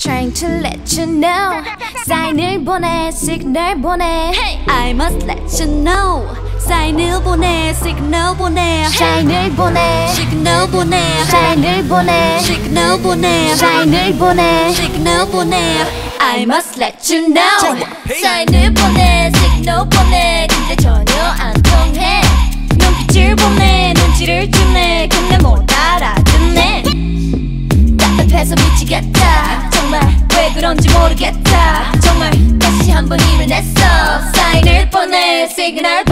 Trying to let you know. 사인을 보내 시그널 보내. I must let you know. 사인을 보내 시그널 보내. 사인을 보내. 시그널 보내. 사인을 보내. 시그널 보내. 사인을 보내. 시그널 보내. I must let you know. 사인을 보내 시그널 보내. 근데 전혀 안 통해. 눈빛을 보내 눈치를 주네. 근데 못 알아듣네. 답답해서 미치겠다 모르겠다. 정말 다시 한번 일을 냈어. 사인을 보내 시그널